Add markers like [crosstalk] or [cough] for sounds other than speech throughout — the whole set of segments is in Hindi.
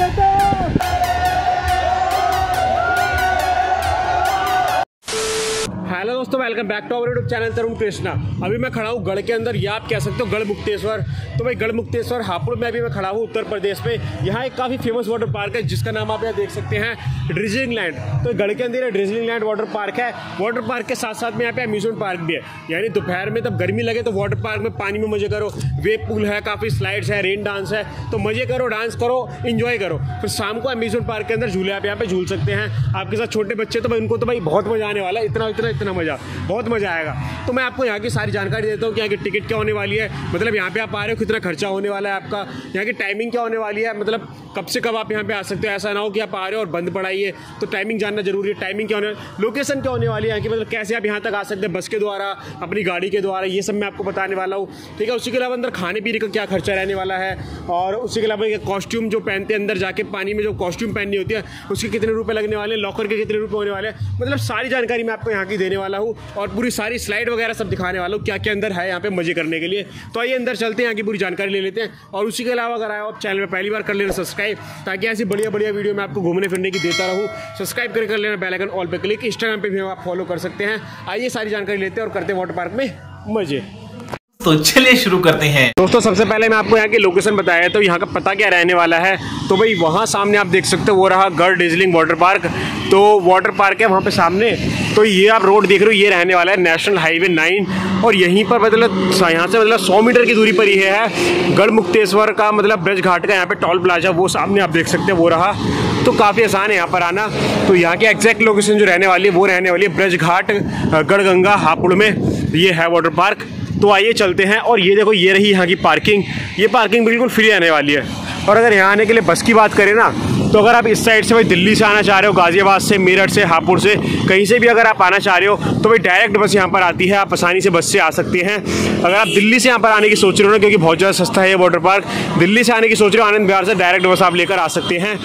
Hello welcome back to our YouTube channel Tarun Krishna. अभी मैं खड़ा हूँ गढ़ के अंदर, या आप कह सकते हो गढ़ मुक्तेश्वर। तो भाई गढ़ मुक्तेश्वर, हापुड़ में अभी मैं खड़ा हूँ उत्तर प्रदेश में। यहाँ एक काफ़ी फ़ेमस वाटर पार्क है, जिसका नाम आप यहाँ देख सकते हैं ड्रिजलिंग लैंड तो गढ़ के अंदर ड्रिजलिंग लैंड वाटर पार्क है। वाटर पार्क के साथ साथ में यहाँ पे अम्यूजमेंट पार्क भी है। यानी दोपहर में तब गर्मी लगे तो वाटर पार्क में पानी में मज़े करो। वेब पूल है, काफ़ी स्लाइड्स है रेन डांस है। तो मज़े करो डांस करो इन्जॉय करो। फिर शाम को अम्यूजमेंट पार्क के अंदर झूले आप यहाँ पे झूल सकते हैं। आपके साथ छोटे बच्चे तो भाई, उनको तो भाई बहुत मज़ा आने वाला है। इतना इतना इतना मज़ा। बहुत मज़ा आएगा। तो मैं आपको यहाँ की सारी जानकारी देता हूँ कि यहाँ की टिकट क्या होने वाली है। मतलब यहाँ पे आप आ रहे हो, कितना खर्चा होने वाला है आपका। यहाँ की टाइमिंग क्या होने वाली है मतलब कब से कब आप यहाँ पे आ सकते हो। ऐसा ना हो कि आप आ रहे हो और बंद पड़ाइए तो टाइमिंग जानना ज़रूरी है टाइमिंग क्या होने लोकेशन क्या होने वाली है यहाँ की मतलब कैसे आप यहाँ तक आ सकते हैं बस के द्वारा, अपनी गाड़ी के द्वारा, ये सब मैं आपको बताने वाला हूँ। ठीक है, उसी के अलावा अंदर खाने पीने का क्या खर्चा रहने वाला है। और उसी के अलावा कॉस्ट्यूम जो पहनते हैं अंदर जाके पानी में जो कॉस्ट्यूम पहननी होती है, उसके कितने रुपये लगने वाले हैं लॉकर के कितने रुपये होने वाले हैं। मतलब सारी जानकारी मैं आपको यहाँ की देने वाला हूँ। और पूरी सारी स्लाइड वगैरह सब दिखाने वाला हूँ क्या क्या अंदर है यहाँ पे मज़े करने के लिए। तो आइए अंदर चलते हैं यहाँ की पूरी जानकारी ले लेते हैं। और उसी के अलावा अगर आए आप चैनल में पहली बार कर लेना सब्सक्राइब, ताकि ऐसी बढ़िया बढ़िया वीडियो मैं आपको घूमने फिरने की देता रहूँ। सब्सक्राइब कर लेना बेलाइकन ऑल पर क्लिक। इंस्टाग्राम पर भी आप फॉलो कर सकते हैं। आइए सारी जानकारी लेते हैं और करते हैं वाटर पार्क में मज़े। तो चलिए शुरू करते हैं। दोस्तों, सबसे पहले मैं आपको यहाँ की लोकेशन बताया तो यहाँ का पता क्या रहने वाला है? तो भाई, वहाँ सामने आप देख सकते हो, वो रहा गढ़ डिजलिंग वाटर पार्क तो वाटर पार्क है वहाँ पे सामने। तो ये आप रोड देख रहे हो, ये रहने वाला है नेशनल हाईवे नाइन और यहीं पर मतलब यहाँ से मतलब सौ मीटर की दूरी पर ही है। गढ़ मुक्तेश्वर का मतलब ब्रज घाट का यहाँ पे टोल प्लाजा वो सामने आप देख सकते हैं, वो रहा। तो काफ़ी आसान है यहाँ पर आना। तो यहाँ की एग्जैक्ट लोकेशन जो रहने वाली है, वो रहने वाली है ब्रज घाट गढ़गंगा हापुड़ में। ये है वाटर पार्क तो आइए चलते हैं और ये देखो, ये रही यहाँ की पार्किंग ये पार्किंग बिल्कुल फ्री आने वाली है। और अगर यहाँ आने के लिए बस की बात करें ना तो अगर आप इस साइड से भाई दिल्ली से आना चाह रहे हो, गाज़ियाबाद से, मेरठ से, हापुड़ से, कहीं से भी अगर आप आना चाह रहे हो तो भाई डायरेक्ट बस यहाँ पर आती है। आप आसानी से बस से आ सकते हैं। अगर आप दिल्ली से यहाँ पर आने की सोच रहे हो ना, क्योंकि बहुत ज़्यादा सस्ता है ये वाटर पार्क दिल्ली से आने की सोच रहे हो, आनंद बिहार से डायरेक्ट बस आप लेकर आ सकते हैं।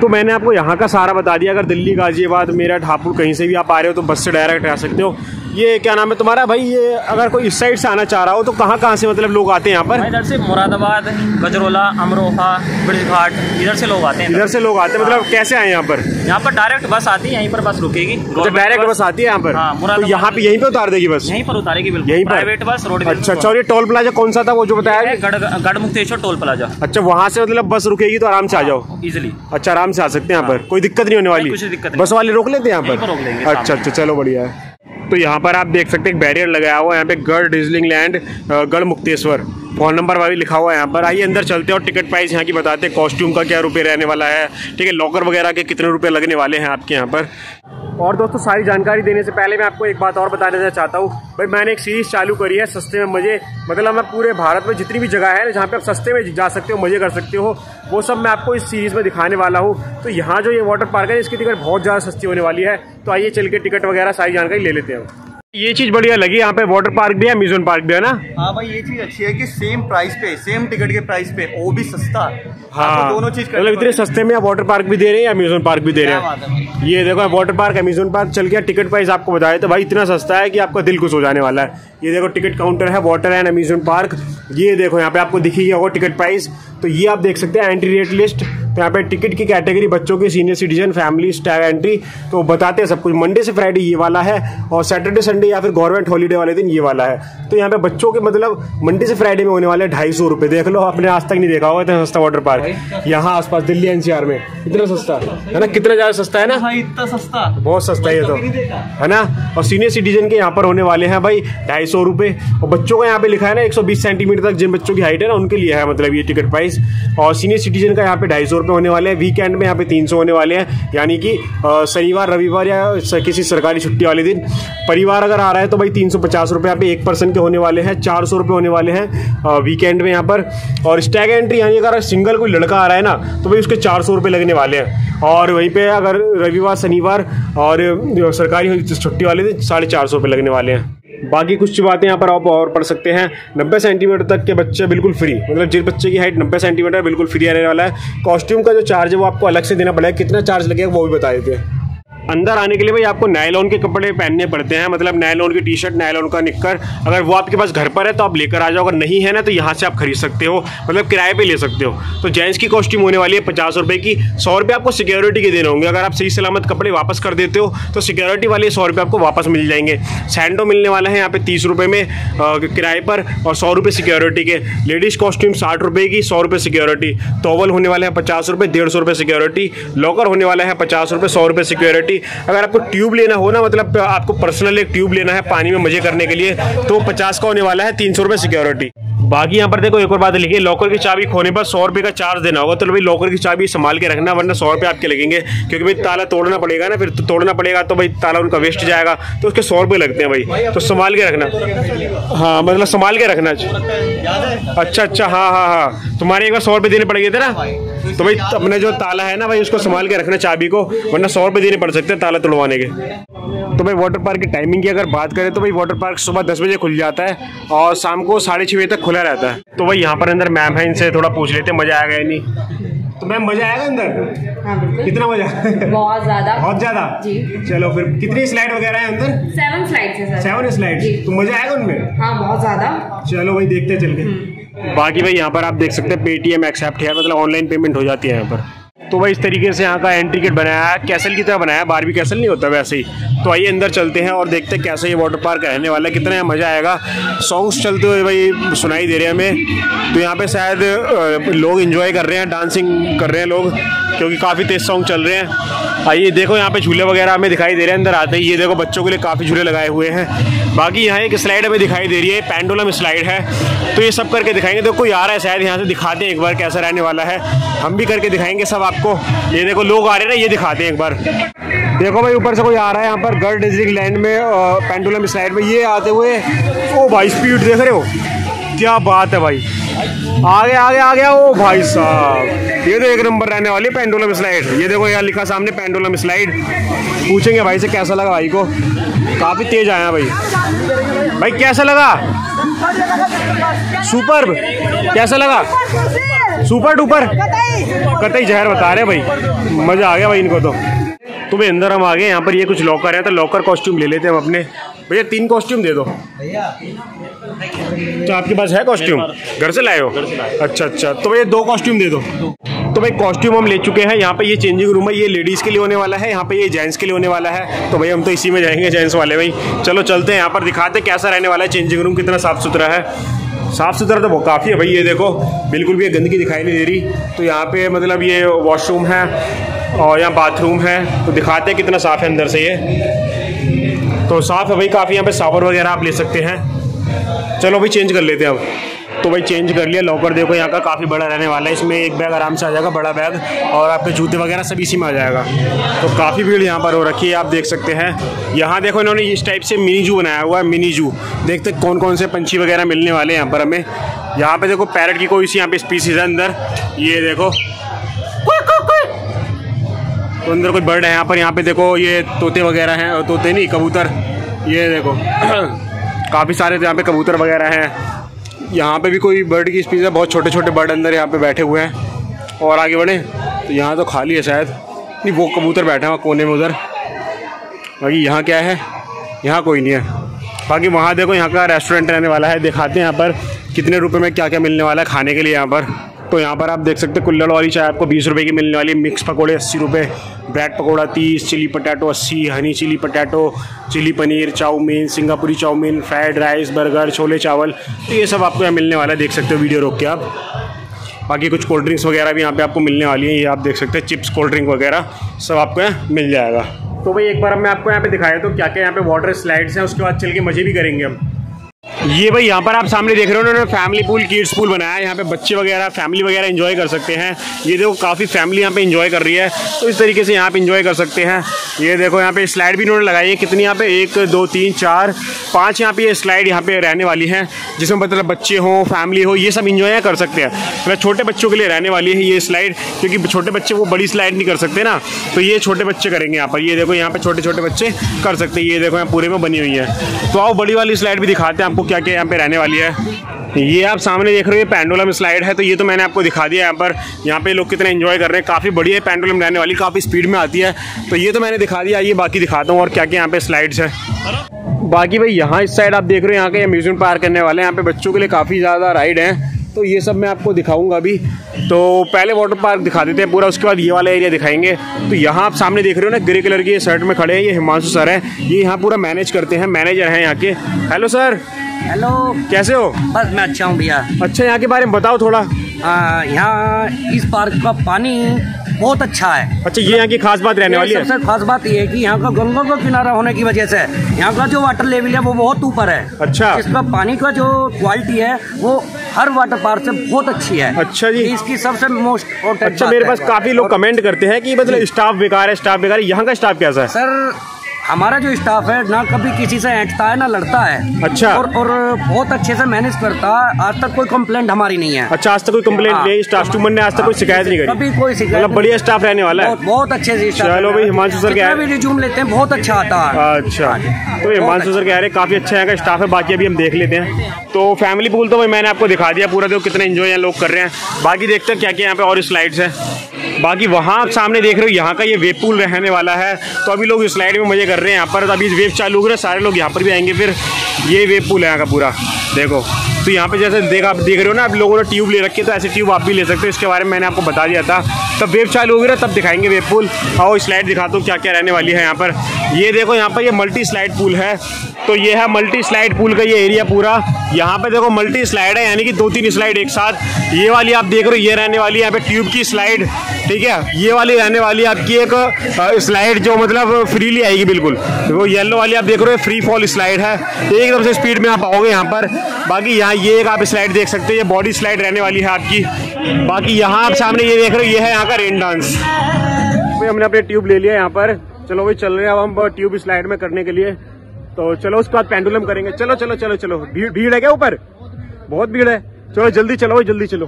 तो मैंने आपको यहाँ का सारा बता दिया। अगर दिल्ली, गाजियाबाद, मेरठ, हापुड़ कहीं से भी आप आ रहे हो तो बस से डायरेक्ट आ सकते हो। ये क्या नाम है तुम्हारा? भाई ये अगर कोई इस साइड से आना चाह रहा हो तो कहाँ कहाँ से मतलब लोग आते हैं यहाँ पर? इधर से मुरादाबाद गजरोला अमरोहा ब्रिज घाट इधर से लोग आते हैं। इधर से लोग आते हैं मतलब कैसे आए यहाँ पर? यहाँ पर डायरेक्ट बस आती है यहीं पर बस रुकेगी। डायरेक्ट बस। आती है यहाँ पर? हाँ, तो यहाँ पे यहीं पे उतार देगी बस? यहीं पर उतारेगी बिल्कुल। यहीं पर? प्राइवेट बस रोड अच्छा अच्छा और ये टोल प्लाजा कौन सा था वो जो बताया? गढ़ मुक्तेश्वर टोल प्लाजा अच्छा वहाँ से मतलब बस रुकेगी तो आराम से आ जाओ? इजिली अच्छा आराम से आ सकते हैं यहाँ पर? कोई दिक्कत नहीं होने वाली? कुछ दिक्कत बस वाले रोक लेते हैं यहाँ पर? पर रोक लेंगे अच्छा अच्छा चलो बढ़िया है। तो यहाँ पर आप देख सकते हैं बैरियर लगाया हुआ है, यहाँ पे गढ़ डिजलिंग लैंड गढ़ मुक्तेश्वर। फ़ोन नंबर वाली लिखा हुआ है यहाँ पर। आइए अंदर चलते हैं और टिकट प्राइस यहाँ की बताते हैं, कॉस्ट्यूम का क्या रुपये रहने वाला है, ठीक है, लॉकर वगैरह के कितने रुपये लगने वाले हैं आपके यहाँ पर। और दोस्तों, सारी जानकारी देने से पहले मैं आपको एक बात और बताना चाहता हूँ। भाई, मैंने एक सीरीज़ चालू करी है सस्ते में मज़े मतलब मैं पूरे भारत में जितनी भी जगह है, जहाँ पे आप सस्ते में जा सकते हो मज़े कर सकते हो, वो सब मैं आपको इस सीरीज़ में दिखाने वाला हूँ। तो यहाँ जो ये वाटर पार्क है, इसकी टिकट बहुत ज़्यादा सस्ती होने वाली है। तो आइए चल के टिकट वगैरह सारी जानकारी ले लेते हैं। ये चीज़ बढ़िया लगी यहाँ पे वाटर पार्क भी है म्यूज़ियम पार्क भी है ना? हाँ भाई ये चीज़ अच्छी है कि सेम प्राइस पे सेम टिकट के प्राइस पे वो भी सस्ता। हाँ। तो दोनों चीज़ मतलब इतने सस्ते में आप वाटर पार्क भी दे रहे हैं या म्यूज़ियम पार्क भी दे रहे है? हैं ये देखो वाटर पार्क अम्यूजमेंट पार्क चल गया टिकट प्राइस आपको बताया तो भाई इतना सस्ता है की आपका दिल खुश हो जाने वाला है। ये देखो टिकट काउंटर है वाटर एंड अम्यूजमेंट पार्क ये देखो यहाँ पे आपको दिखी होगा टिकट प्राइस तो ये आप देख सकते हैं एंट्री रेट लिस्ट तो यहाँ पे टिकट की कैटेगरी बच्चों की senior citizen family star entry तो बताते हैं सब कुछ। मंडे से फ्राइडे ये वाला है और सैटरडे संडे या फिर गवर्नमेंट हॉलीडे वाले दिन ये वाला है। तो यहाँ पे बच्चों के मतलब मंडे से फ्राइडे में होने वाले ढाई सौ रुपये देख लो आपने आज तक नहीं देखा होगा इतना सस्ता वाटर पार्क यहाँ आसपास दिल्ली एनसीआर में। इतना सस्ता। है ना? कितना ज़्यादा सस्ता है ना? इतना सस्ता। बहुत सस्ता है ये तो। है ना? और सीनियर सिटीजन के यहाँ पर होने वाले हैं भाई ढाई सौ रुपये और बच्चों का यहाँ पे लिखा है ना 120 सेंटीमीटर तक जिन बच्चों की हाइट है ना, उनके लिए है मतलब ये टिकट प्राइस और सीनियर सिटीजन का यहाँ पे ढाई सौ रुपये होने वाले हैं। वीकेंड में यहाँ पे तीन सौ होने वाले हैं। यानी कि शनिवार, रविवार या किसी सरकारी छुट्टी वाले दिन। परिवार अगर आ रहा है तो भाई तीन सौ पचास रुपये यहाँ पे एक पर्सन के होने वाले हैं। चार सौ रुपये होने वाले हैं वीकेंड में यहाँ पर। और स्टैग एंट्री यानी अगर सिंगल कोई लड़का आ रहा है ना तो भाई उसके चार सौ रुपये लगने वाले हैं। और वहीं पे अगर रविवार, शनिवार और सरकारी छुट्टी वाले दिन, साढ़े चार सौ रुपये लगने वाले हैं। बाकी कुछ बातें यहाँ पर आप और पढ़ सकते हैं। नब्बे सेंटीमीटर तक के बच्चे बिल्कुल फ्री मतलब जिस बच्चे की हाइट नब्बे सेंटीमीटर बिल्कुल फ्री रहने वाला है। कॉस्ट्यूम का जो चार्ज है वो आपको अलग से देना पड़ेगा। कितना चार्ज लगेगा वो भी बता देते हैं। अंदर आने के लिए भाई आपको नायलॉन के कपड़े पहनने पड़ते हैं। मतलब नायलॉन की टी शर्ट नायलॉन का निक्कर। अगर वो आपके पास घर पर है तो आप लेकर आ जाओ। अगर नहीं है ना तो यहाँ से आप खरीद सकते हो। मतलब किराए पर ले सकते हो। तो जेंट्स की कॉस्ट्यूम होने वाली है पचास रुपये की। सौ रुपये आपको सिक्योरिटी के देने होंगे। अगर आप सही सलामत कपड़े वापस कर देते हो तो सिक्योरिटी वाले सौ रुपये आपको वापस मिल जाएँगे। सैंडो मिलने वाला है यहाँ पे तीस रुपये में किराए पर, और सौ रुपये सिक्योरिटी के। लेडीज़ कॉस्ट्यूम साठ रुपये की, सौ रुपये सिक्योरिटी टॉवल होने वाले हैं पचास रुपये डेढ़ सौ रुपये सिक्योरिटी लॉकर होने वाला है पचास रुपये सौ रुपये सिक्योरिटी अगर आपको ट्यूब लेना हो ना मतलब आपको पर्सनल एक ट्यूब लेना है पानी में मज़े करने के लिए तो पचास का होने वाला है, तीन सौ रुपये सिक्योरिटी बाकी यहाँ पर देखो, एक और बात लिखी लॉकर की चाबी खोने पर सौ रुपये का चार्ज देना होगा। तो भाई लॉकर की चाबी संभाल के रखना, वरना सौ रुपये आपके लगेंगे, क्योंकि भाई ताला तोड़ना पड़ेगा ना, फिर तोड़ना पड़ेगा तो भाई ताला उनका वेस्ट जाएगा तो उसके सौ रुपये लगते हैं भाई। तो संभाल के रखना। हाँ मतलब संभाल के रखना। अच्छा अच्छा हाँ हाँ हाँ। तुम्हारे एक बार सौ रुपये देने पड़ेंगे थे ना? तो भाई अपने जो ताला है ना भाई, उसको संभाल के रखना चाबी को, वरना सौ रुपये देने पड़ सकते हैं ताला तोड़वाने के। तो भाई वाटर पार्क की टाइमिंग की अगर बात करें तो भाई वाटर पार्क सुबह दस बजे खुल जाता है और शाम को साढ़े छः बजे तक खुला रहता है। तो वही यहाँ पर अंदर मैम है इनसे थोड़ा पूछ लेते मज़ा आएगा या नहीं? तो मैम मज़ा आएगा अंदर? हाँ बिल्कुल। कितना मज़ा बहुत ज़्यादा। बहुत ज़्यादा? जी। चलो फिर कितनी स्लाइड वगैरह है अंदर? सेवन स्लाइड है सर। सेवन स्लाइड तो मज़ा आएगा उनमें? हाँ बहुत ज़्यादा। चलो भाई देखते चलते चल के। बाकी भाई यहाँ पर आप देख सकते हैं पेटीएम एक्सेप्ट है मतलब ऑनलाइन पेमेंट हो जाती है यहाँ पर। तो भाई इस तरीके से यहाँ का एंट्री गेट बनाया है। कैसल की तरह बनाया है। बारबी कैसल नहीं होता वैसे ही। तो आइए अंदर चलते हैं और देखते हैं कैसे ये वाटर पार्क रहने वाला है। कितना मज़ा आएगा। सॉन्ग्स चलते हुए भाई सुनाई दे रहे हैं हमें। तो यहाँ पे शायद लोग इन्जॉय कर रहे हैं डांसिंग कर रहे हैं लोग, क्योंकि काफ़ी तेज सॉन्ग चल रहे हैं। आइए देखो यहाँ पे झूले वगैरह हमें दिखाई दे रहे हैं। अंदर आते ही ये देखो बच्चों के लिए काफ़ी झूले लगाए हुए हैं। बाकी यहाँ एक स्लाइड हमें दिखाई दे रही है। पेंडुलम स्लाइड है। तो ये सब करके दिखाएँगे। देखो कोई आ रहा है शायद यहाँ से दिखाते हैं एक बार कैसा रहने वाला है। हम भी करके दिखाएँगे सब आपको। ये देखो, लोग आ रहे हैं ये दिखाते हैं एक बार। देखो भाई, ऊपर से कोई आ रहा है यहाँ पर, गर्ल डिजनिंग लैंड में पेंडुलम स्लाइड में, ये आते हुए। ओ भाई स्पीड देख रहे हो? क्या बात है भाई। आगे आगे आ गया ओ भाई साहब। ये तो एक नंबर रहने वाली पेंडुलम स्लाइड। ये देखो यहाँ लिखा सामने, पेंडुलम स्लाइड। पूछेंगे भाई से, कैसा लगा भाई को? काफ़ी तेज आया भाई। भाई, कैसा लगा? सुपर कैसा लगा? सुपर डुपर कतई। जहर बता रहे भाई। मज़ा आ गया भाई इनको तो। तो भाई अंदर हम आ गए यहाँ पर ये कुछ लॉकर है तो लॉकर कॉस्ट्यूम ले लेते हैं हम अपने। भैया तीन कॉस्ट्यूम दे दो। तो आपके पास है कॉस्ट्यूम घर से लाए हो? अच्छा अच्छा। तो भैया दो कॉस्ट्यूम दे दो। तो भाई कॉस्ट्यूम हम ले चुके हैं। यहाँ पे ये चेंजिंग रूम है ये लेडीज़ के लिए होने वाला है यहाँ पे ये जेंट्स के लिए होने वाला है। तो भाई हम तो इसी में जाएँगे जेंट्स वाले भाई। चलो चलते हैं यहाँ पर दिखाते हैं कैसा रहने वाला है चेंजिंग रूम कितना साफ़ सुथरा है। साफ़ सुथरा तो काफ़ी है भाई, ये देखो, बिल्कुल भी गंदगी दिखाई नहीं दे रही। तो यहाँ पे मतलब ये वॉशरूम है और यहाँ बाथरूम है। तो दिखाते हैं कितना साफ़ है अंदर से ये। तो साफ़ है भाई, काफ़ी यहाँ पे सावर वगैरह आप ले सकते हैं। चलो भाई चेंज कर लेते हैं अब। तो भाई चेंज कर लिया लॉकर देखो यहाँ का काफ़ी बड़ा रहने वाला है। इसमें एक बैग आराम से आ जाएगा बड़ा बैग और आपके जूते वगैरह सब इसी में आ जाएगा। तो काफ़ी भीड़ यहाँ पर हो रखी है आप देख सकते हैं। यहाँ देखो इन्होंने इस टाइप से मिनी जू बनाया हुआ है मिनी जू देखते कौन कौन से पंछी वगैरह मिलने वाले हैं यहाँ पर हमें। यहाँ पे देखो पैरट की कोई सी यहाँ पे स्पीसीज है अंदर। ये देखो। तो अंदर कोई बर्ड है यहाँ पर। यहाँ पे देखो ये तोते वगैरह हैं और तोते नहीं कबूतर। ये देखो। [clears throat] काफ़ी सारे तो यहाँ पे कबूतर वगैरह हैं। यहाँ पे भी कोई बर्ड की स्पीस है, बहुत छोटे छोटे बर्ड अंदर यहाँ पे बैठे हुए हैं। और आगे बढ़े तो यहाँ तो खाली है शायद। नहीं, वो कबूतर बैठे हैं कोने में उधर। बाकी यहाँ क्या है? यहाँ कोई नहीं है। बाकी वहाँ देखो, यहाँ का रेस्टोरेंट रहने वाला है। दिखाते हैं यहाँ पर कितने रुपए में क्या क्या मिलने वाला है खाने के लिए यहाँ पर। तो यहाँ पर आप देख सकते हैं कुल्लड़ वाली चाय आपको बीस रुपये की मिलने वाली मिक्स पकौड़े अस्सी रुपये ब्रेड पकौड़ा तीस, चिली पटाटो अस्सी, honey chilli potato, chilli paneer, chowmein, सिंगापुरी चाउमीन, फ्राइड राइस, बर्गर, छोले चावल तो ये सब आपको यहाँ मिलने वाला है। देख सकते हो वीडियो, रोक के आप। बाकी कुछ कोल्ड ड्रिंक्स वगैरह भी यहाँ पे आपको मिलने वाली हैं। ये आप देख सकते हैं चिप्स कोल्ड ड्रिंक वगैरह, सब आपको यहाँ मिल जाएगा। तो भाई, एक बार मैं आपको यहाँ पे दिखाया तो क्या क्या यहाँ पे वाटर स्लाइड्स हैं, उसके बाद चल के मज़े भी करेंगे हम। ये भाई, यहाँ पर आप सामने देख रहे हो उन्होंने फैमिली पूल किड्स पूल बनाया है। यहाँ पे बच्चे वगैरह फैमिली वगैरह एंजॉय कर सकते हैं। ये देखो, काफ़ी फैमिली यहाँ पे एंजॉय कर रही है। तो इस तरीके से यहाँ पे एंजॉय कर सकते हैं। ये देखो, यहाँ पे स्लाइड भी इन्होंने लगाई है। कितनी यहाँ पे? एक, दो, तीन, चार, पाँच यहाँ पे ये स्लाइड यहाँ पे रहने वाली है, जिसमें मतलब बच्चे हों फैमिली हो, ये सब इंजॉय कर सकते हैं। मतलब छोटे बच्चों के लिए रहने वाली है ये स्लाइड क्योंकि छोटे बच्चे वो बड़ी स्लाइड नहीं कर सकते ना। तो ये छोटे बच्चे करेंगे यहाँ पर। ये देखो, यहाँ पे छोटे छोटे बच्चे कर सकते हैं। ये देखो, यहाँ पूरे में बनी हुई है। तो आओ, बड़ी वाली स्लाइड भी दिखाते हैं आपको क्या क्या यहाँ पे रहने वाली है? ये आप सामने देख रहे हो, ये पेंडुलम स्लाइड है तो ये तो मैंने आपको दिखा दिया यहाँ पर। यहाँ पे लोग कितने एंजॉय कर रहे हैं, काफ़ी बढ़िया है पेंडुलम रहने वाली, काफ़ी स्पीड में आती है। तो ये तो मैंने दिखा दिया ये बाकी दिखाता हूँ और क्या क्या यहाँ पे स्लाइड्स है। बाकी भाई, यहाँ इस साइड आप देख रहे हो, यहाँ के अम्यूजमेंट पार्क करने वाले हैं। यहाँ पे बच्चों के लिए काफ़ी ज़्यादा राइड हैं। तो ये सब मैं आपको दिखाऊँगा अभी। तो पहले वाटर पार्क दिखा देते हैं पूरा, उसके बाद ये वाला एरिया दिखाएँगे। तो यहाँ आप सामने देख रहे हो ना, ग्रे कलर की शर्ट में खड़े हैं, ये हिमांशु सर हैं। ये यहाँ पूरा मैनेज करते हैं मैनेजर हैं यहाँ के। हेलो सर हेलो कैसे हो? बस मैं अच्छा हूँ भैया। अच्छा यहाँ के बारे में बताओ थोड़ा। यहाँ इस पार्क का पानी बहुत अच्छा है। अच्छा ये यहाँ की खास बात रहने वाली है? सबसे खास बात ये है कि यहाँ का गंगा का किनारा होने की वजह से यहाँ का जो वाटर लेवल है वो बहुत ऊपर है। अच्छा। इसका पानी का जो क्वालिटी है वो हर वाटर पार्क से बहुत अच्छी है। अच्छा जी। इसकी सबसे मोस्ट अच्छा मेरे पास काफ़ी लोग कमेंट करते हैं कि मतलब स्टाफ बेकार है स्टाफ बेकार है। यहाँ का स्टाफ कैसा है? सर हमारा जो स्टाफ है ना कभी किसी से ऐंठता है ना लड़ता है। अच्छा। और और बहुत अच्छे से मैनेज करता है। आज तक कोई कंप्लेंट हमारी नहीं है। अच्छा आज तक कोई कंप्लेंट हाँ। नहीं स्टाफ कस्टमर ने आज तक कोई शिकायत नहीं करी। कभी कोई शिकायत मतलब बढ़िया स्टाफ रहने वाला है। बहुत अच्छे से चलो भाई, हिमांशु सर क्या भी रिज्यूम लेते हैं बहुत अच्छा आता है। अच्छा। तो हिमांशु सर कह रहे काफ़ी अच्छा यहाँ का स्टाफ है बाकी अभी हम देख लेते हैं। तो फैमिली पूल तो भाई मैंने आपको दिखा दिया पूरा देखो कितना एंजॉय यहाँ लोग कर रहे हैं। बाकी देखते हैं क्या क्या यहाँ पे और स्लाइड्स है। बाकी वहाँ आप सामने देख रहे हो यहाँ का ये वेब पूल रहने वाला है। तो अभी लोग स्लाइड में मज़े कर रहे हैं। यहाँ पर अभी वेव चालू हो रहा है, सारे लोग यहाँ पर भी आएँगे, फिर ये वेव पुल है यहाँ का पूरा। देखो। तो यहाँ पे जैसे देख आप देख रहे हो ना, आप लोगों ने ट्यूब ले रखी है तो ऐसे ट्यूब आप भी ले सकते हो। इसके बारे में मैंने आपको बता दिया था। तब वेब चालू होगी ना, तब दिखाएँगे वेब पूल। आओ, स्लाइड दिखाता हूँ क्या क्या रहने वाली है यहाँ पर। ये देखो यहाँ पर ये मल्टी स्लाइड पूल है। तो ये है मल्टी स्लाइड पूल का ये एरिया पूरा। यहाँ पे देखो मल्टी स्लाइड है, यानी कि दो तीन स्लाइड एक साथ। ये वाली आप देख रहे हो, ये रहने वाली है यहाँ पे ट्यूब की स्लाइड। ठीक है? ये वाली रहने वाली आपकी एक स्लाइड जो मतलब फ्रीली आएगी बिल्कुल। वो येलो वाली आप देख रहे हो फ्री फॉल स्लाइड है। एकदम से स्पीड में आप आओगे यहाँ पर। बाकी यहाँ ये एक आप स्लाइड देख सकते हो, ये बॉडी स्लाइड रहने वाली है आपकी। बाकी यहाँ आप सामने ये देख रहे हो, ये है यहाँ का रेन डांस भाई, हमने अपने ट्यूब ले लिया यहाँ पर। चलो भाई, चल रहे हैं अब हम ट्यूब स्लाइड में करने के लिए। तो चलो, उसके बाद पेंडुलम करेंगे। चलो चलो चलो चलो। भीड़ भीड़ है क्या ऊपर? बहुत भीड़ है। चलो, जल्दी चलो भाई, जल्दी चलो।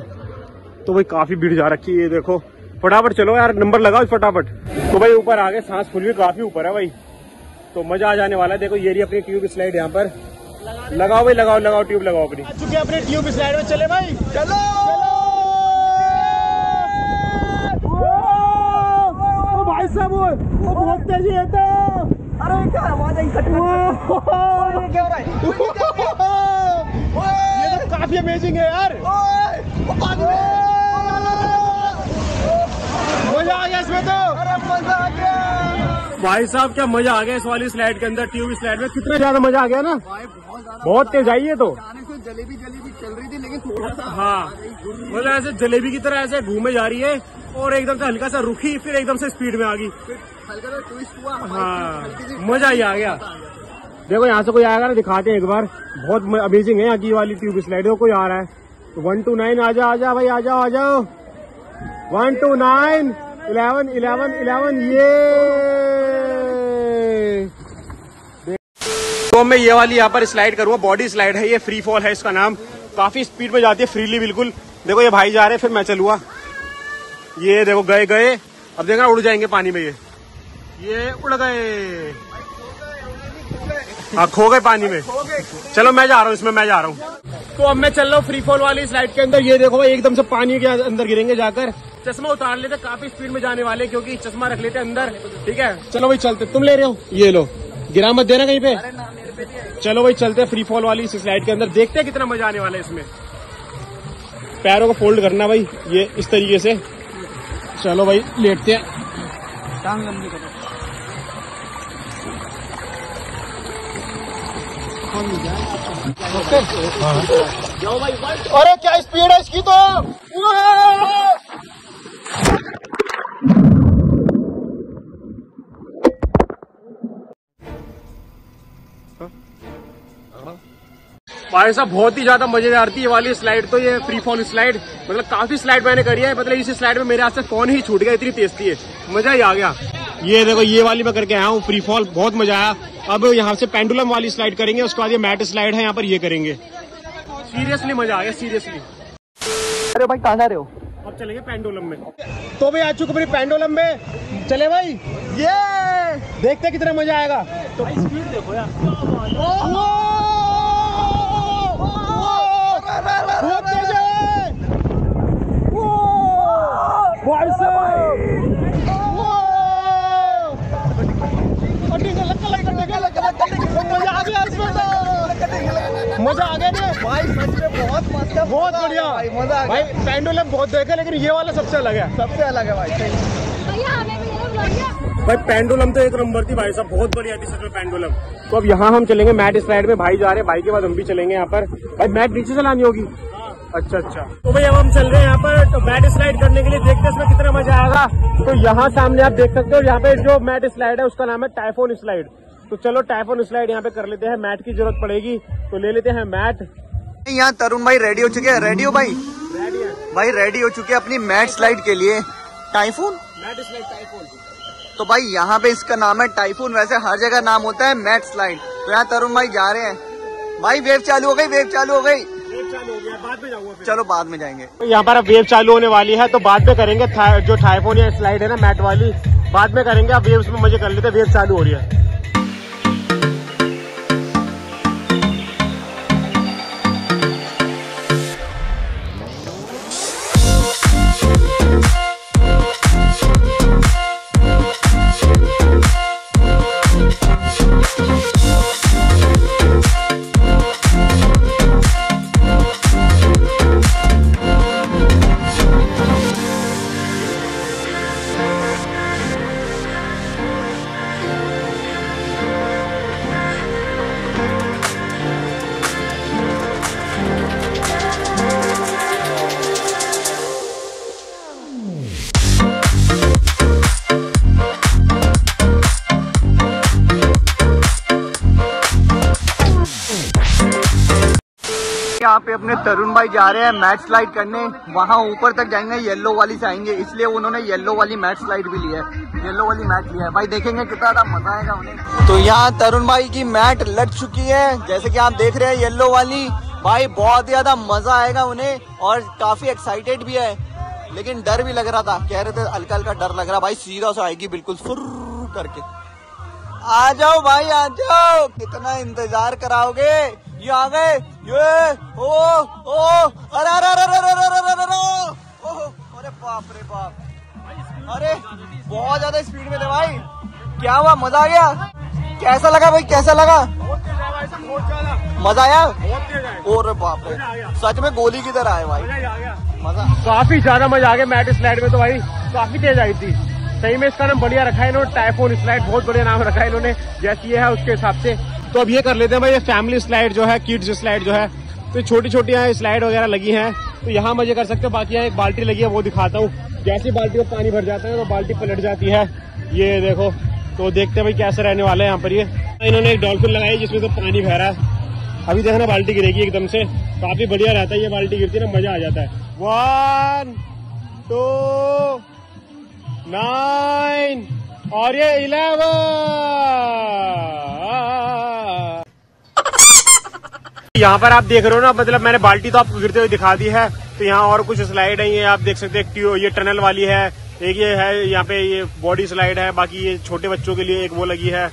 तो भाई, काफ़ी भीड़ जा रखी है, ये देखो। फटाफट चलो यार, नंबर लगाओ फटाफट। तो भाई, ऊपर आ गए, सांस फूल काफ़ी ऊपर है भाई। तो मज़ा आ जाने वाला है। देखो, ये रही अपनी ट्यूब स्लाइड यहाँ पर। लगाओ भाई लगाओ लगाओ ट्यूब लगाओ अपनी चुके अपने ट्यूब स्लाइड में चले भाई चलो भाई साहब वो बहुत तेज़ी है तो अरे क्या आवाज़ आई क्या हो रहा है ये तो काफ़ी अमेजिंग है यार मज़ा आ गया इसमें तो अरे मज़ा आ गया भाई साहब क्या मज़ा आ गया इस वाली स्लाइड के अंदर ट्यूब स्लाइड में कितना ज़्यादा मज़ा आ गया ना बहुत तेज आई है तो। जलेबी जलेबी चल रही थी लेकिन थोड़ा सा हाँ। मतलब ऐसे जलेबी की तरह ऐसे घूमे जा रही है और एकदम से हल्का सा रुकी फिर एकदम से स्पीड में आ गई। हल्का सा ट्विस्ट हुआ हाँ। मज़ा ही आ गया। देखो यहाँ से कोई आएगा ना दिखाते हैं एक बार। बहुत अमेजिंग है यहाँ की वाली ट्यूब स्लाइड देखो कोई आ रहा है। तो वन टू नाइन आ जाओ आ जाओ भाई आ जाओ आ जाओ। One two nine eleven eleven eleven ये। तो मैं ये वाली यहाँ पर स्लाइड करूँगा बॉडी स्लाइड है, ये फ्री फॉल है इसका नाम। काफ़ी स्पीड में जाती है फ्रीली बिल्कुल। देखो ये भाई जा रहे फिर मैं चलूँगा। ये देखो गए गए। अब देखना उड़ जाएँगे पानी में ये। ये उड़ गए। हाँ खो गए पानी में। चलो मैं जा रहा हूँ, इसमें मैं जा रहा हूँ। तो अब मैं चल रहा हूँ फ्री फॉल वाली स्लाइड के अंदर। ये देखो एकदम से पानी के अंदर गिरेंगे जाकर। चश्मा उतार लेते, काफ़ी स्पीड में जाने वाले, क्योंकि चश्मा रख लेते अंदर। ठीक है? चलो भाई, चलते। तुम ले रहे हो? ये लो। गिरा मत देना कहीं पे? चलो भाई चलते फ्री फॉल वाली इस स्लाइड के अंदर। देखते हैं कितना मज़ा आने वाला है इसमें। पैरों को फोल्ड करना भाई ये इस तरीके से। चलो भाई लेटते हैं। टांग लंबी करो। अरे क्या स्पीड है इसकी तो? भाई साहब बहुत ही ज़्यादा मज़ेदार थी ये वाली स्लाइड तो ये फ्री फॉल स्लाइड मतलब काफ़ी स्लाइड मैंने करी है मतलब इसी स्लाइड में मेरे हाथ से फ़ोन ही छूट गया इतनी तेज थी ये। मज़ा ही आ गया। ये देखो ये वाली मैं करके आया हूँ फ्री फॉल बहुत मज़ा आया। अब यहाँ से पेंडुलम वाली स्लाइड करेंगे उसके बाद ये मैट स्लाइड है यहाँ पर ये करेंगे। सीरियसली मज़ा आ गया सीरियसली अरे भाई कहाँ जा रहे हो? अब चलेंगे पेंडुलम में। तो भाई आ चुके अपने पेंडुलम में। चले भाई। ये देखते कितना मज़ा आएगा। तो स्पीड देखो यार मज़ा आ गया ना? भाई सच में बहुत मस्त है बहुत बढ़िया। भाई मज़ा आ गया। भाई पेंडुलम बहुत देखे लेकिन ये वाला सबसे अलग है। सबसे अलग है भाई। भैया भाई पेंडुलम तो एक नंबर थी भाई साहब बहुत बढ़िया थी सच में पेंडुलम। तो अब यहाँ हम चलेंगे मैट इस राइड में भाई जा रहे हैं भाई के बाद हम भी चलेंगे यहाँ पर। भाई मैट नीचे चलानी होगी? हाँ। अच्छा अच्छा। तो भाई अब हम चल रहे हैं यहाँ पर कितना तो यहाँ सामने आप देख सकते हो यहाँ पे जो मैट स्लाइड है उसका नाम है टाइफोन स्लाइड तो चलो टाइफोन स्लाइड यहाँ पे कर लेते हैं मैट की ज़रूरत पड़ेगी तो ले लेते हैं मैट। यहाँ तरुण भाई रेडी हो चुके हैं। रेडी हो भाई? रेडी है। भाई रेडी हो चुके हैं अपनी मैट स्लाइड के लिए। टाइफोन मैट स्लाइड टाइफोन तो भाई यहाँ पे इसका नाम है टाइफून वैसे हर जगह नाम होता है मैट स्लाइड तो यहाँ तरुण भाई जा रहे हैं। भाई वेव चालू हो गई वेव चालू हो गई। चालू हो गया बाद में जाऊँगा चलो बाद में जाएँगे। यहाँ पर अब वेव चालू होने वाली है तो बाद में करेंगे था- जो टाइफोन या स्लाइड है ना मैट वाली बाद में करेंगे अब वेव्स में मज़े कर लेते हैं वेव चालू हो रही है। पे अपने तरुण भाई जा रहे हैं मैट स्लाइड करने। वहाँ ऊपर तक जाएँगे येलो वाली से आएँगे। इसलिए उन्होंने येलो वाली मैट स्लाइड भी ली है। येलो वाली मैट लिया है। भाई देखेंगे कितना मज़ा आएगा उन्हें। तो यहाँ तरुण भाई की मैट लट चुकी है। जैसे की आप देख रहे हैं येलो वाली। भाई बहुत ज़्यादा मज़ा आएगा उन्हें और काफ़ी एक्साइटेड भी है। लेकिन डर भी लग रहा था। कह रहे थे, हल्का हल्का डर लग रहा। भाई सीधा से आएगी बिल्कुल फुर करके। आ जाओ भाई, आ जाओ। कितना इंतज़ार कराओगे? ये आ गए। ये, ओ ओ, अरे अरे अरे अरे अरे अरे अरे अरे बाप रे बाप। अरे, बहुत ज़्यादा स्पीड में थे भाई। क्या हुआ, मज़ा आ गया? कैसा लगा भाई, कैसा लगा? मज़ा आया? और बाप रे। सच में गोली की तरह आए भाई। मज़ा। काफ़ी ज़्यादा मज़ा आ गया मैट स्लाइड में तो भाई। काफ़ी तेज आई थी। सही में इसका नाम बढ़िया रखा है इन्होंने। टाइफोन स्लाइड बहुत बढ़िया नाम रखा है इन्होंने। जैसी है उसके हिसाब से। तो अब ये कर लेते हैं भाई, ये फैमिली स्लाइड जो है किड्स स्लाइड जो है तो छोटी छोटी यहाँ स्लाइड वगैरह लगी हैं तो यहाँ मज़े कर सकते हो, बाकी यहाँ एक बाल्टी लगी है, वो दिखाता हूँ। जैसी बाल्टी में पानी भर जाता है तो बाल्टी पलट जाती है। ये देखो तो देखते हैं भाई कैसे रहने वाला है यहाँ पर ये। इन्होंने एक डॉल्फिन लगाई, जिसमें तो पानी रहा है। अभी देखना बाल्टी गिरेगी एकदम से। काफ़ी बढ़िया रहता है, ये बाल्टी गिरती है ना, मज़ा आ जाता है। वन टू नाइन और ये इलेवन यहाँ पर आप देख रहे हो ना मतलब मैंने बाल्टी तो आपको गिरते हुए दिखा दी है तो यहाँ और कुछ स्लाइड है, ये आप देख सकते हैं ये टनल वाली है, एक ये है, यहाँ पे ये बॉडी स्लाइड है, बाकी ये छोटे बच्चों के लिए एक वो लगी है।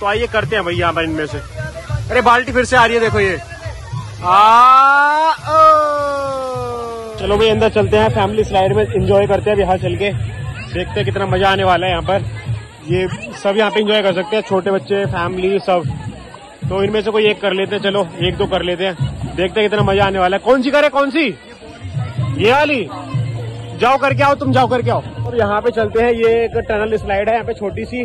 तो आइए करते हैं भाई यहाँ पर इनमें से। अरे, बाल्टी फिर से आ रही है, देखो ये। आ। चलो भाई, अंदर चलते हैं फैमिली स्लाइड में एंजॉय करते हैं यहाँ चल के देखते हैं कितना मज़ा आने वाला है यहाँ पर। ये सब यहाँ पे इंजॉय कर सकते हैं, छोटे बच्चे फैमिली सब। तो इनमें से कोई एक कर लेते हैं चलो एक दो कर लेते हैं। देखते हैं कितना मज़ा आने वाला है। कौन सी करे कौन सी? ये वाली। जाओ करके आओ तुम जाओ करके आओ। और यहाँ पे चलते हैं ये एक टनल स्लाइड है यहाँ पे छोटी सी।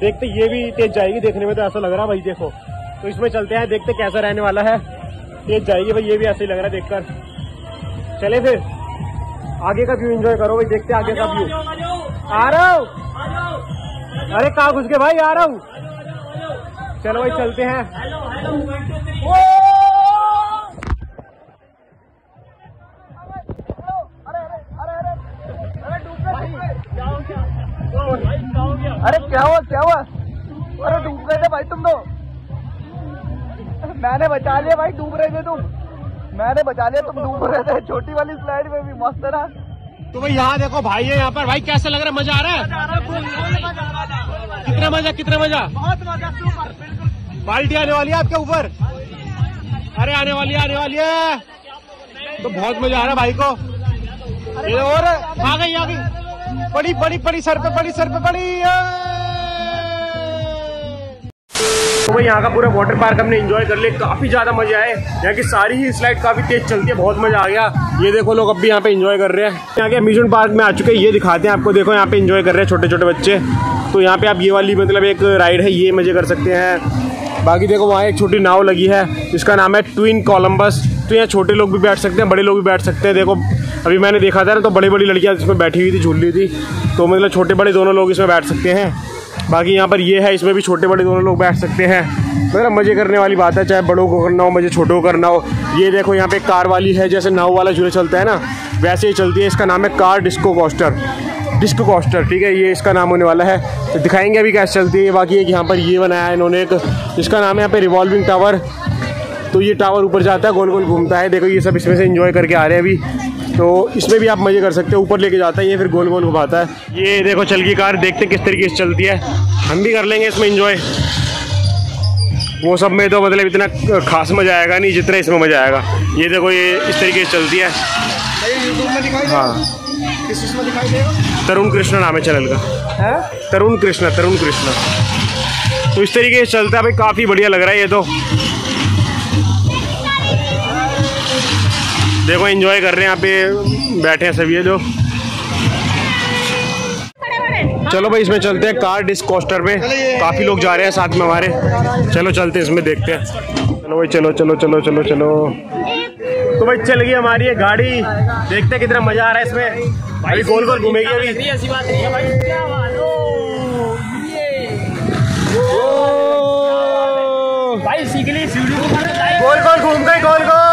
देखते ये भी तेज जाएगी देखने में तो ऐसा लग रहा है भाई देखो। तो इसमें चलते हैं देखते कैसा रहने वाला है। तेज जाएगी भाई ये भी ऐसे ही लग रहा है देखकर। चले फिर। आगे का व्यू एंजॉय करो भाई देखते आगे का व्यू आ रहा हूँ? अरे कहा घुस के भाई? आ रहा हूँ। चलो भाई चलते हैं। अरे क्या हुआ क्या हुआ? अरे डूब गए थे भाई तुम तो। मैंने बचा लिया भाई डूब रहे थे तुम। मैंने बचा लिया तुम डूब रहे थे। छोटी वाली स्लाइड में भी मस्त है ना। तो भाई यहाँ देखो भाई है यहाँ पर। भाई कैसा लग रहा है? मज़ा आ रहा है। कितना मज़ा कितना मज़ा? बहुत मज़ा सुपर बिल्कुल। बाल्टी आने वाली है आपके ऊपर? अरे आने वाली है आने वाली है। तो बहुत मज़ा आ रहा है भाई को। और? आ गई आ गई। बड़ी बड़ी बड़ी सर पे बड़ी सर पे बड़ी तो भाई यहाँ का पूरा वाटर पार्क हमने एंजॉय कर लिया। काफ़ी ज़्यादा मज़े आए। यहाँ की सारी ही स्लाइड काफ़ी तेज चलती है, बहुत मज़ा आ गया। ये देखो लोग अब भी यहाँ पे एंजॉय कर रहे हैं। यहाँ के अम्यूजमेंट पार्क में आ चुके हैं, ये दिखाते हैं आपको। देखो यहाँ पे एंजॉय कर रहे हैं छोटे छोटे बच्चे। तो यहाँ पे आप ये वाली मतलब एक राइड है, ये मज़े कर सकते हैं। बाकी देखो वहाँ एक छोटी नाव लगी है, जिसका नाम है ट्विन कोलम्बस तो यहाँ छोटे लोग भी बैठ सकते हैं, बड़े लोग भी बैठ सकते हैं। देखो अभी मैंने देखा था ना तो बड़ी बड़ी लड़कियाँ इसमें बैठी हुई थी, झूल रही थी। तो मतलब छोटे बड़े दोनों लोग इसमें बैठ सकते हैं। बाकी यहाँ पर ये है, इसमें भी छोटे बड़े दोनों लोग बैठ सकते हैं। मतलब मज़े करने वाली बात है, चाहे बड़ों को करना हो, मज़े छोटों को करना हो। ये देखो, यहाँ पे कार वाली है, जैसे नाव वाला झूले चलता है ना, वैसे ही चलती है। इसका नाम है car disco coaster. Disco coaster, ठीक है? ये इसका नाम होने वाला है। तो दिखाएँगे अभी कैसे चलती है बाकी एक यहाँ पर ये बनाया है इन्होंने एक इसका नाम है यहाँ पे रिवॉल्विंग टावर। तो ये टावर ऊपर जाता है गोल गोल घूमता है। देखो, ये सब इसमें से इन्जॉय करके आ रहे हैं अभी। तो इसमें भी आप मज़े कर सकते हो। ऊपर लेके जाता है ये फिर गोल गोल घुमाता है। ये देखो चल की कार देखते किस तरीके से चलती है। हम भी कर लेंगे इसमें इंजॉय वो सब में तो मतलब इतना खास मज़ा आएगा नहीं जितना इसमें मज़ा आएगा। ये देखो ये इस तरीके से चलती है। हाँ। तरुण कृष्णा नाम है चैनल का। तरुण कृष्णा तरुण कृष्णा। तो इस तरीके से चलता है भाई काफ़ी बढ़िया लग रहा है ये तो। देखो एंजॉय कर रहे हैं यहाँ पे बैठे हैं सभी ये जो चलो भाई इसमें चलते हैं कार डिस्क कोस्टर में। काफ़ी लोग जा रहे हैं साथ में हमारे। चलो चलते हैं इसमें देखते हैं। चलो भाई चलो चलो चलो चलो चलो। तो भाई चल गई हमारी ये गाड़ी। देखते हैं कितना मज़ा आ रहा है इसमें। भाई गोल गोल घूमेगी अभी। ऐसी बात नहीं है भाई क्या बात ओ! भाई मैंने लाइव गोल गोल घूम गई गोल गोल।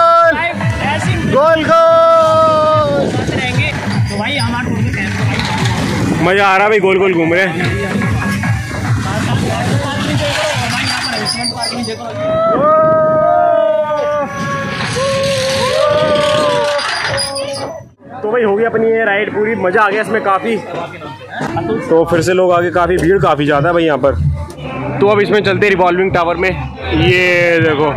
गोल गोल। तो भाई मज़ा आ रहा भाई गोल गोल घूम रहे तो भाई हो गई अपनी ये राइड पूरी। मज़ा आ गया इसमें काफ़ी। तो फिर से लोग आगे काफ़ी भीड़ काफ़ी ज़्यादा है भाई यहाँ पर। तो अब इसमें चलते रिवॉल्विंग टावर में। ये देखो,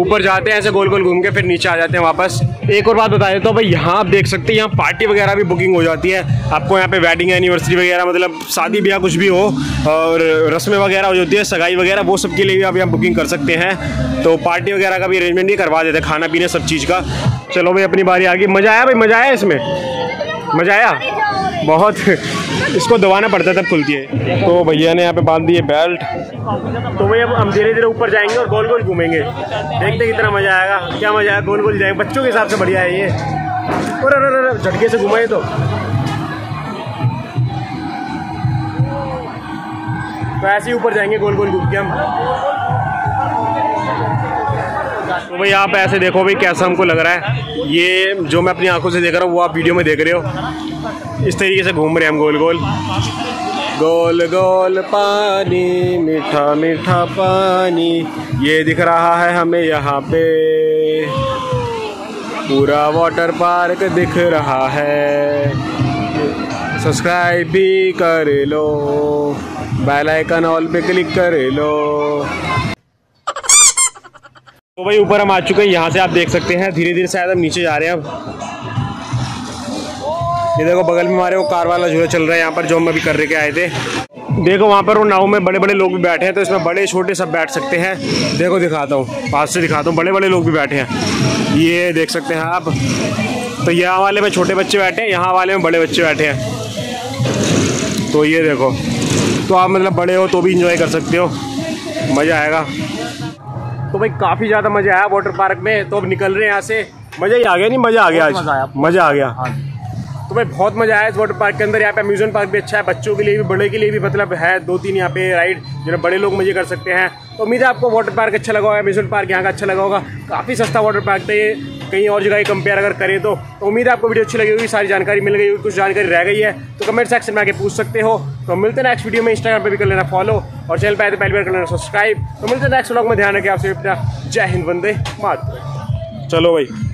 ऊपर जाते हैं ऐसे गोल गोल घूम के, फिर नीचे आ जाते हैं वापस। एक और बात बता देता हूँ भाई, यहाँ आप देख सकते हैं, यहाँ पार्टी वगैरह भी बुकिंग हो जाती है। आपको यहाँ पे वेडिंग एनिवर्सरी वगैरह मतलब शादी ब्याह कुछ भी हो, और रस्में वगैरह हो जाती है, सगाई वगैरह, वो सब के लिए भी आप यहाँ बुकिंग कर सकते हैं। तो पार्टी वगैरह का भी अरेंजमेंट भी करवा देते हैं खाना पीना सब चीज़ का। चलो भाई, अपनी बारी आ गई मज़ा आया भाई? मज़ा आया इसमें? मज़ा आया? [laughs] बहुत इसको दबाना पड़ता तब खुलती है। तो भैया ने यहाँ पे बाँध दिए बेल्ट तो अब हम धीरे धीरे ऊपर जाएँगे और गोल गोल घूमेंगे। देखते कितना मज़ा आएगा। क्या मज़ा आया गोल गोल जाएँगे। बच्चों के हिसाब से बढ़िया है ये। और अरे अरे झटके से घुमाए तो। तो ऐसे ही ऊपर जाएँगे गोल गोल घूम के हम। तो भाई आप ऐसे देखो भाई कैसा हमको लग रहा है। ये जो मैं अपनी आँखों से देख रहा हूँ, वो आप वीडियो में देख रहे हो। इस तरीके से घूम रहे हैं हम गोल गोल। गोल गोल पानी, मीठा मीठा पानी, ये दिख रहा है हमें यहाँ पे। पूरा वाटर पार्क दिख रहा है। सब्सक्राइब भी कर लो बेल आइकन ऑल पे क्लिक कर लो। तो भाई ऊपर हम आ चुके हैं, यहाँ से आप देख सकते हैं। धीरे धीरे शायद हम नीचे जा रहे हैं अब। ये देखो, बगल में हमारे वो कार वाला झूला चल रहा है, यहाँ पर जो हम अभी कर के आए थे। देखो, वहाँ पर वो नाव में बड़े बड़े लोग भी बैठे हैं तो इसमें बड़े, छोटे सब बैठ सकते हैं। देखो, दिखाता हूँ, पास से दिखाता हूँ बड़े बड़े लोग भी बैठे हैं। ये देख सकते हैं आप। तो यहाँ वाले में छोटे बच्चे बैठे हैं, यहाँ वाले में बड़े बच्चे बैठे हैं। तो ये देखो तो आप मतलब बड़े हो तो भी इंजॉय कर सकते हो। मज़ा आएगा। तो भाई काफ़ी ज़्यादा मज़ा आया वाटर पार्क में। तो अब निकल रहे हैं यहाँ से। मज़ा ही आ गया नहीं मज़ा आ गया आज। मज़ा आ गया। तो भाई बहुत मज़ा आया इस वाटर पार्क के अंदर। यहाँ पे अम्यूजमेंट पार्क भी अच्छा है बच्चों के लिए भी बड़े के लिए भी मतलब है दो तीन यहाँ पे राइड जो बड़े लोग मज़े कर सकते हैं। उम्मीद है आपको वाटर पार्क अच्छा लगा होगा अम्यूजमेंट पार्क यहाँ का अच्छा लगा होगा। काफ़ी सस्ता वाटर पार्क था ये। कहीं और जगह कंपेयर अगर करें तो, तो उम्मीद है आपको वीडियो अच्छी लगी होगी सारी जानकारी मिल गई होगी कुछ जानकारी रह गई है। तो कमेंट सेक्शन में आके पूछ सकते हो। तो मिलते हैं नेक्स्ट वीडियो में इंस्टाग्राम पर भी कर लेना फॉलो और चैनल पर आए तो पहली बार कर लेना सब्सक्राइब तो मिलते हैं नेक्स्ट ब्लॉग में। ध्यान रखें आपसे अपना जय हिंद वंदे मात चलो भाई।